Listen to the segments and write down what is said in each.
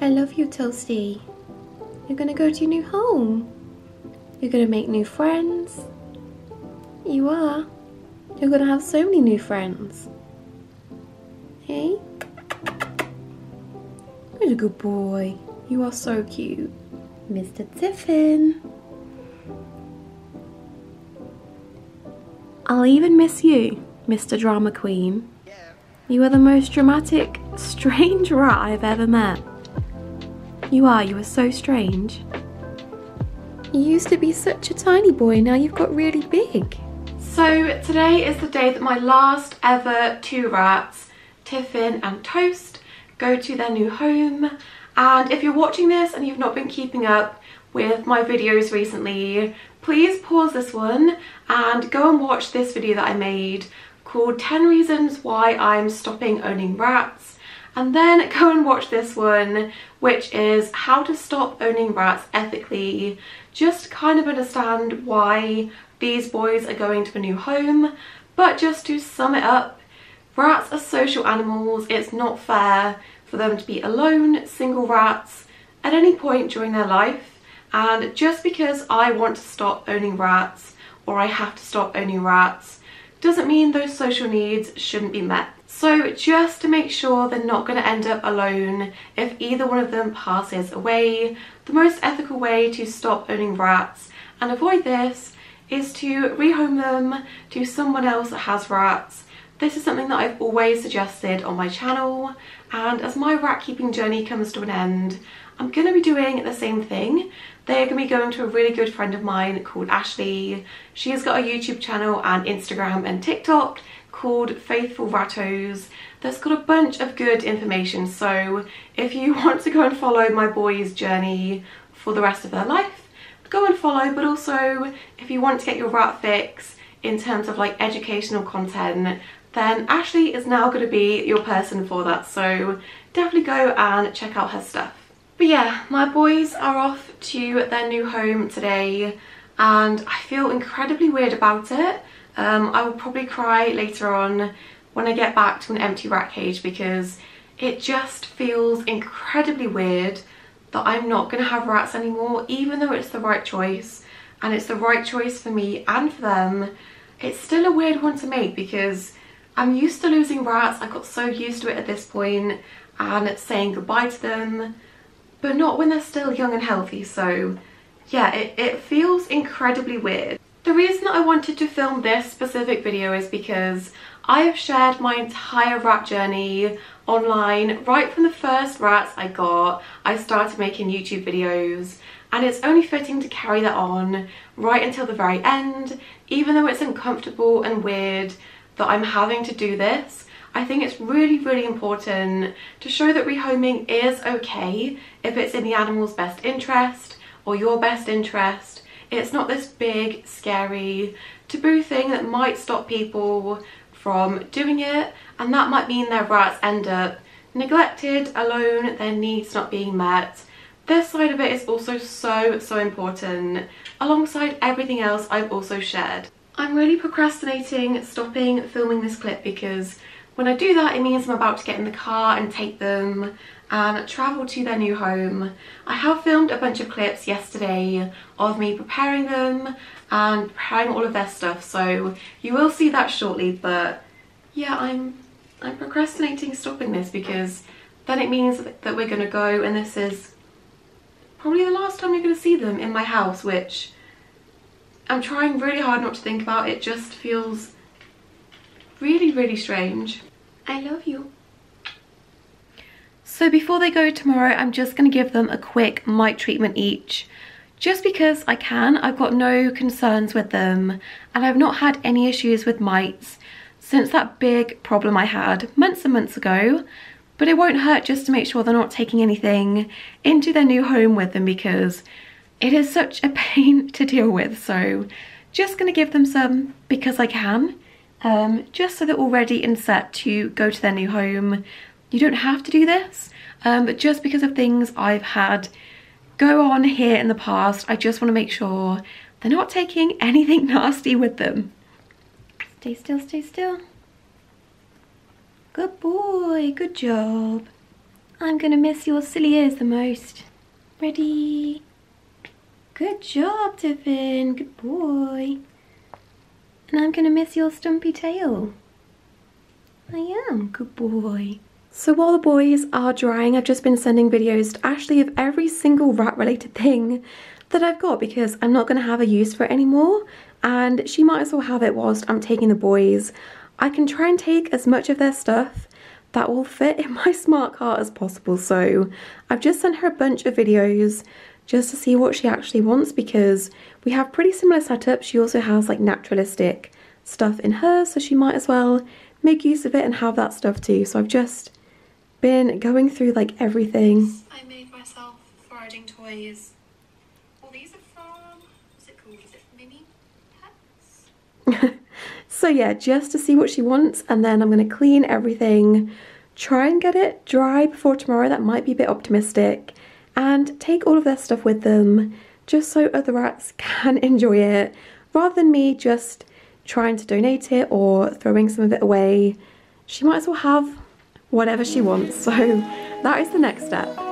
I love you, Toasty. You're gonna go to your new home. You're gonna make new friends. You are. You're gonna have so many new friends. Hey? You're a good boy. You are so cute. Mr. Tiffin. I'll even miss you, Mr. Drama Queen. You are the most dramatic, strange rat I've ever met. You are, you are so strange. You used to be such a tiny boy, now you've got really big. So today is the day that my last ever two rats, Tiffin and Toast, go to their new home. And if you're watching this and you've not been keeping up with my videos recently, please pause this one and go and watch this video that I made called 10 Reasons Why I'm Stopping Owning Rats. And then go and watch this one, which is how to stop owning rats ethically. Just kind of understand why these boys are going to a new home. But just to sum it up, rats are social animals. It's not fair for them to be alone, single rats, at any point during their life. And just because I want to stop owning rats, or I have to stop owning rats, doesn't mean those social needs shouldn't be met. So just to make sure they're not going to end up alone if either one of them passes away, the most ethical way to stop owning rats and avoid this is to rehome them to someone else that has rats. This is something that I've always suggested on my channel and as my rat keeping journey comes to an end, I'm going to be doing the same thing. They're going to be going to a really good friend of mine called Ashley. She's got a YouTube channel and Instagram and TikTok called Faithful Rattos that's got a bunch of good information. So if you want to go and follow my boys' journey for the rest of their life, go and follow. But also if you want to get your rat fix in terms of like educational content, then Ashley is now going to be your person for that. So definitely go and check out her stuff. But yeah, my boys are off to their new home today and I feel incredibly weird about it. Um, I will probably cry later on when I get back to an empty rat cage because it just feels incredibly weird that I'm not going to have rats anymore even though it's the right choice and it's the right choice for me and for them. It's still a weird one to make because I'm used to losing rats. I got so used to it at this point and saying goodbye to them but not when they're still young and healthy. So yeah, it, it feels incredibly weird. The reason that I wanted to film this specific video is because I have shared my entire rat journey online right from the first rats I got. I started making YouTube videos and it's only fitting to carry that on right until the very end, even though it's uncomfortable and weird that I'm having to do this. I think it's really, really important to show that rehoming is okay if it's in the animal's best interest or your best interest. It's not this big, scary, taboo thing that might stop people from doing it and that might mean their rats end up neglected, alone, their needs not being met. This side of it is also so, so important alongside everything else I've also shared. I'm really procrastinating stopping filming this clip because when I do that, it means I'm about to get in the car and take them and travel to their new home. I have filmed a bunch of clips yesterday of me preparing them and preparing all of their stuff, so you will see that shortly, but yeah, I'm, I'm procrastinating stopping this because then it means that we're gonna go and this is probably the last time you're gonna see them in my house, which I'm trying really hard not to think about. It just feels really, really strange. I love you. So before they go tomorrow, I'm just going to give them a quick mite treatment each. Just because I can, I've got no concerns with them and I've not had any issues with mites since that big problem I had months and months ago. But it won't hurt just to make sure they're not taking anything into their new home with them because it is such a pain to deal with. So just going to give them some because I can um, just so they're all ready and set to go to their new home. You don't have to do this, um, but just because of things I've had go on here in the past, I just want to make sure they're not taking anything nasty with them. Stay still, stay still. Good boy, good job. I'm gonna miss your silly ears the most. Ready? Good job, Tiffin. Good boy. And I'm gonna miss your stumpy tail. I am. Good boy. So while the boys are drying, I've just been sending videos to Ashley of every single rat related thing that I've got because I'm not going to have a use for it anymore and she might as well have it whilst I'm taking the boys. I can try and take as much of their stuff that will fit in my smart car as possible so I've just sent her a bunch of videos just to see what she actually wants because we have pretty similar setups. She also has like naturalistic stuff in hers so she might as well make use of it and have that stuff too. So I've just been going through like everything. I made myself for riding toys. Well, these are from, what's it called? Is it Mini Pets? so yeah, just to see what she wants and then I'm going to clean everything, try and get it dry before tomorrow. That might be a bit optimistic and take all of their stuff with them just so other rats can enjoy it rather than me just trying to donate it or throwing some of it away. She might as well have whatever she wants. So that is the next step.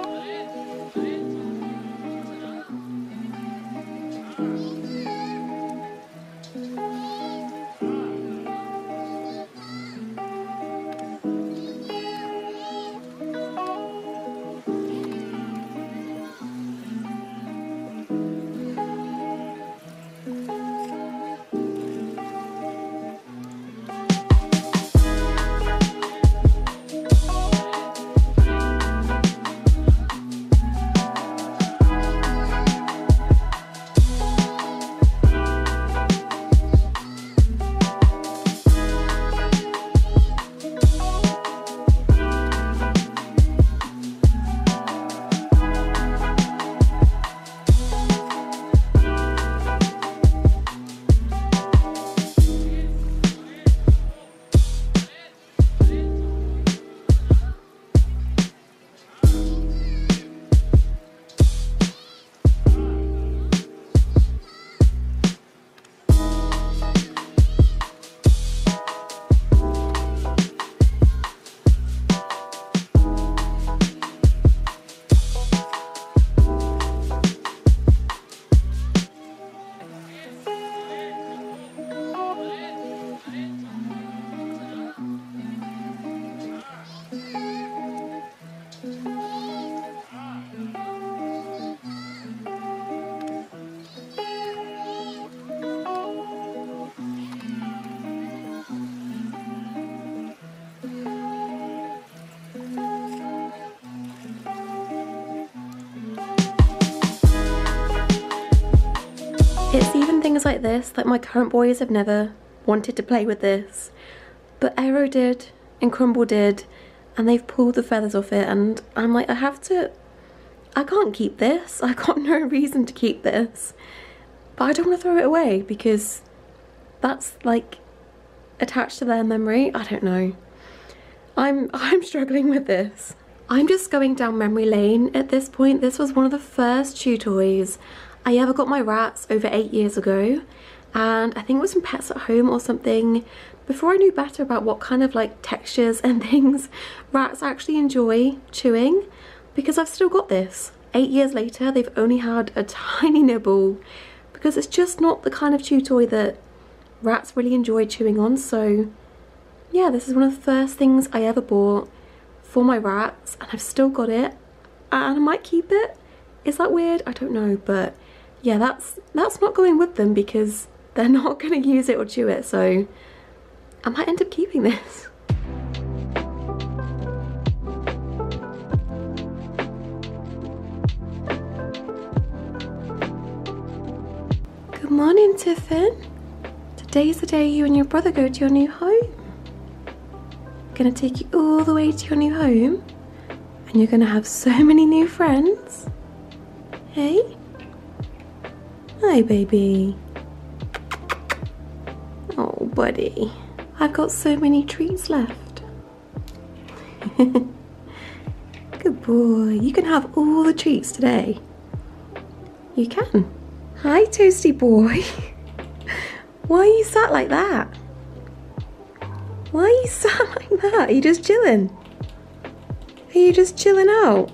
This, like my current boys have never wanted to play with this, but Aero did and Crumble did, and they've pulled the feathers off it, and I'm like, I have to, I can't keep this. I got no reason to keep this, but I don't want to throw it away because that's like attached to their memory. I don't know. I'm I'm struggling with this. I'm just going down memory lane at this point. This was one of the first chew toys I ever got my rats over eight years ago and I think it was from Pets at Home or something before I knew better about what kind of like textures and things rats actually enjoy chewing because I've still got this. Eight years later they've only had a tiny nibble because it's just not the kind of chew toy that rats really enjoy chewing on so yeah this is one of the first things I ever bought for my rats and I've still got it and I might keep it. Is that weird? I don't know but yeah, that's that's not going with them because they're not going to use it or chew it. So I might end up keeping this. Good morning, Tiffin. Today's the day you and your brother go to your new home. Gonna take you all the way to your new home and you're gonna have so many new friends. Hey? Hi, baby. Oh, buddy. I've got so many treats left. Good boy. You can have all the treats today. You can. Hi, Toasty boy. Why are you sat like that? Why are you sat like that? Are you just chilling? Are you just chilling out?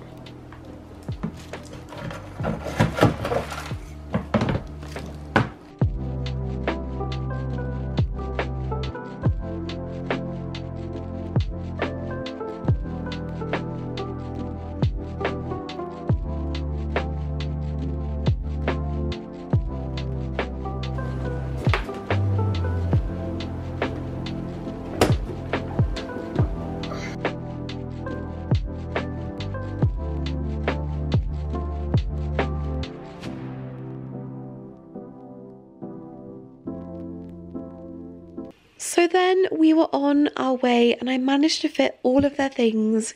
We were on our way, and I managed to fit all of their things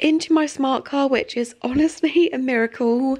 into my smart car, which is honestly a miracle.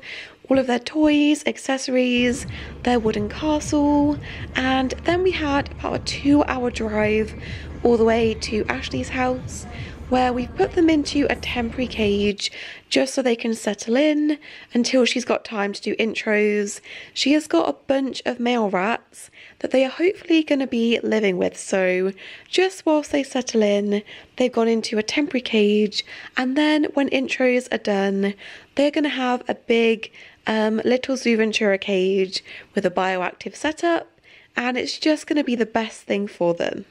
All of their toys, accessories, their wooden castle, and then we had about a two hour drive all the way to Ashley's house where we've put them into a temporary cage just so they can settle in until she's got time to do intros. She has got a bunch of male rats that they are hopefully going to be living with. So just whilst they settle in, they've gone into a temporary cage. And then when intros are done, they're going to have a big um, little Zoo cage with a bioactive setup. And it's just going to be the best thing for them.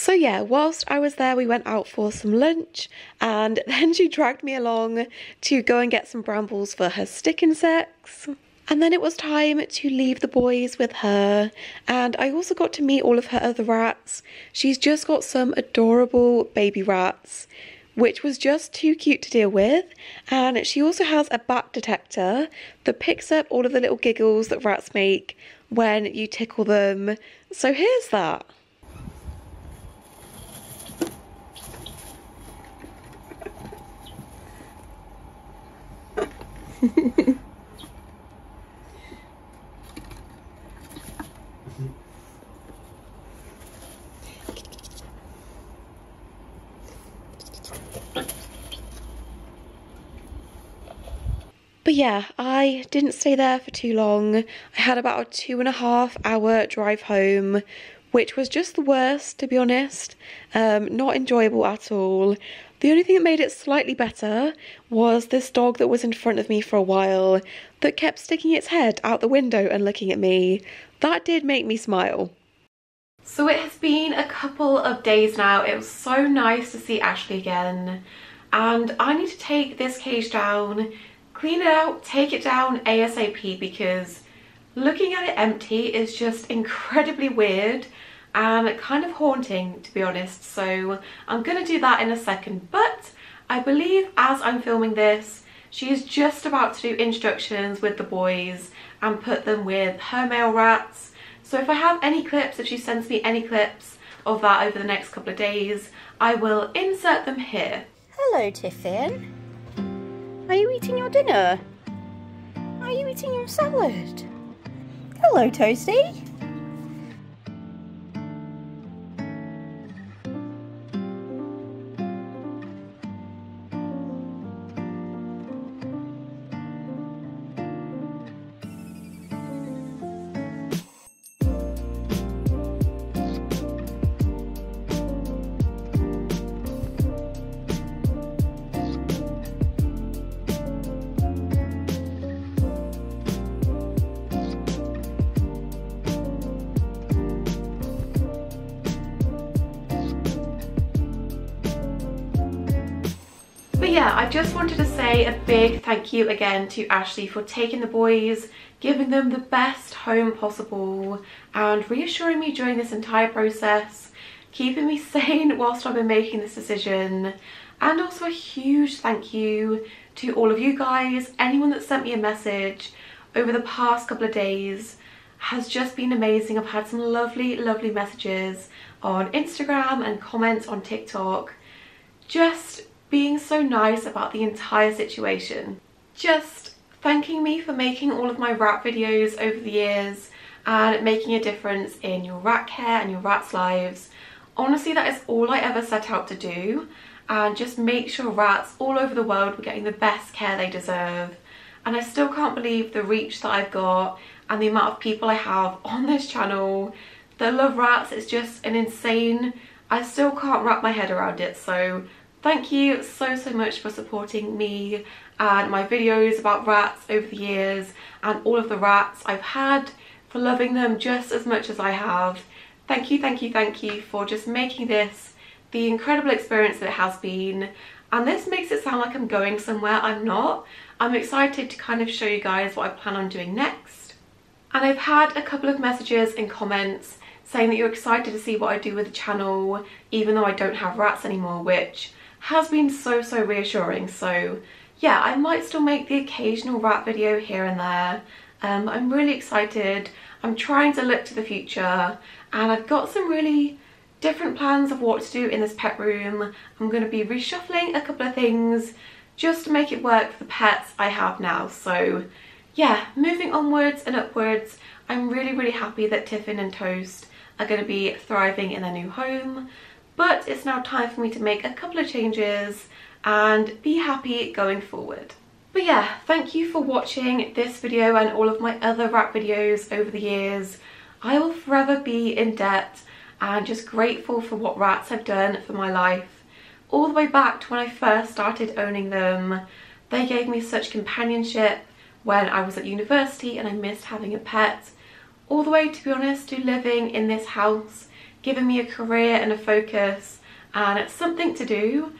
So yeah, whilst I was there, we went out for some lunch and then she dragged me along to go and get some brambles for her stick insects. And then it was time to leave the boys with her. And I also got to meet all of her other rats. She's just got some adorable baby rats, which was just too cute to deal with. And she also has a bat detector that picks up all of the little giggles that rats make when you tickle them. So here's that. But yeah, I didn't stay there for too long. I had about a two and a half hour drive home, which was just the worst, to be honest. Um, not enjoyable at all. The only thing that made it slightly better was this dog that was in front of me for a while that kept sticking its head out the window and looking at me. That did make me smile. So it has been a couple of days now. It was so nice to see Ashley again. And I need to take this cage down, clean it out, take it down ASAP because looking at it empty is just incredibly weird and kind of haunting to be honest so I'm gonna do that in a second but I believe as I'm filming this she is just about to do introductions with the boys and put them with her male rats so if I have any clips, if she sends me any clips of that over the next couple of days I will insert them here. Hello Tiffin. Are you eating your dinner? Are you eating your salad? Hello Toasty. Yeah, I just wanted to say a big thank you again to Ashley for taking the boys, giving them the best home possible and reassuring me during this entire process, keeping me sane whilst I've been making this decision. And also a huge thank you to all of you guys, anyone that sent me a message over the past couple of days has just been amazing. I've had some lovely, lovely messages on Instagram and comments on TikTok. Just being so nice about the entire situation. Just thanking me for making all of my rat videos over the years and making a difference in your rat care and your rats' lives. Honestly, that is all I ever set out to do and just make sure rats all over the world were getting the best care they deserve. And I still can't believe the reach that I've got and the amount of people I have on this channel that love rats. It's just an insane, I still can't wrap my head around it. So thank you so so much for supporting me and my videos about rats over the years and all of the rats I've had for loving them just as much as I have. Thank you, thank you, thank you for just making this the incredible experience that it has been. And this makes it sound like I'm going somewhere. I'm not. I'm excited to kind of show you guys what I plan on doing next. And I've had a couple of messages and comments saying that you're excited to see what I do with the channel even though I don't have rats anymore which has been so so reassuring. So yeah I might still make the occasional rat video here and there. Um, I'm really excited. I'm trying to look to the future and I've got some really different plans of what to do in this pet room. I'm going to be reshuffling a couple of things just to make it work for the pets I have now. So yeah moving onwards and upwards I'm really really happy that Tiffin and Toast are going to be thriving in their new home but it's now time for me to make a couple of changes and be happy going forward. But yeah, thank you for watching this video and all of my other rat videos over the years. I will forever be in debt and just grateful for what rats have done for my life. All the way back to when I first started owning them, they gave me such companionship when I was at university and I missed having a pet. All the way, to be honest, to living in this house given me a career and a focus and it's something to do,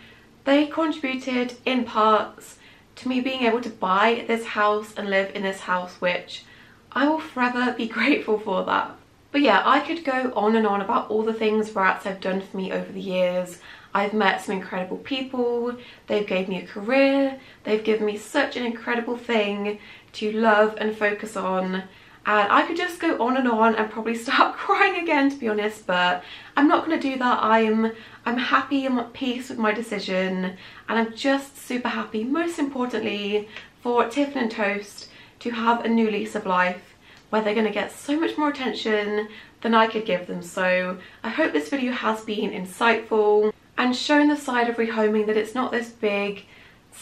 they contributed in parts to me being able to buy this house and live in this house, which I will forever be grateful for that. But yeah, I could go on and on about all the things rats have done for me over the years. I've met some incredible people, they've gave me a career, they've given me such an incredible thing to love and focus on and I could just go on and on and probably start crying again to be honest but I'm not going to do that. I'm I'm happy I'm at peace with my decision and I'm just super happy most importantly for Tiffin and Toast to have a new lease of life where they're going to get so much more attention than I could give them. So I hope this video has been insightful and shown the side of rehoming that it's not this big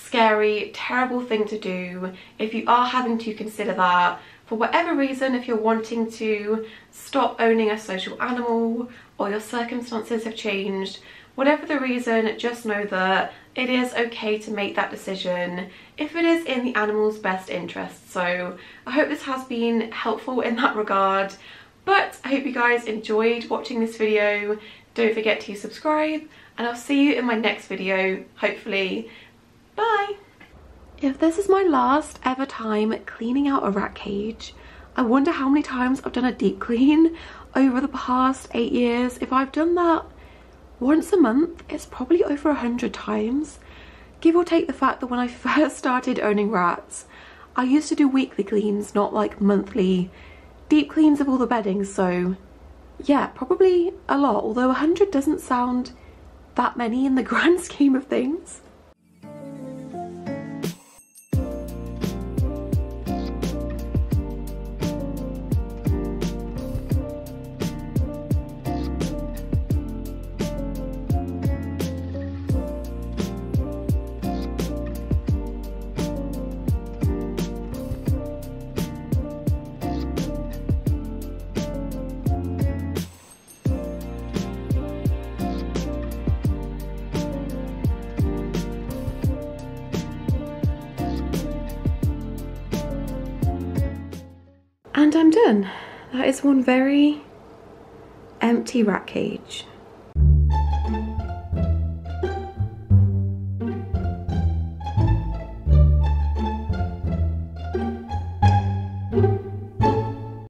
scary terrible thing to do if you are having to consider that for whatever reason, if you're wanting to stop owning a social animal or your circumstances have changed, whatever the reason, just know that it is okay to make that decision if it is in the animal's best interest. So I hope this has been helpful in that regard. But I hope you guys enjoyed watching this video. Don't forget to subscribe and I'll see you in my next video, hopefully. Bye! If this is my last ever time cleaning out a rat cage, I wonder how many times I've done a deep clean over the past eight years. If I've done that once a month, it's probably over a hundred times. Give or take the fact that when I first started owning rats, I used to do weekly cleans, not like monthly deep cleans of all the bedding. So yeah, probably a lot, although a hundred doesn't sound that many in the grand scheme of things. That is one very empty rat cage.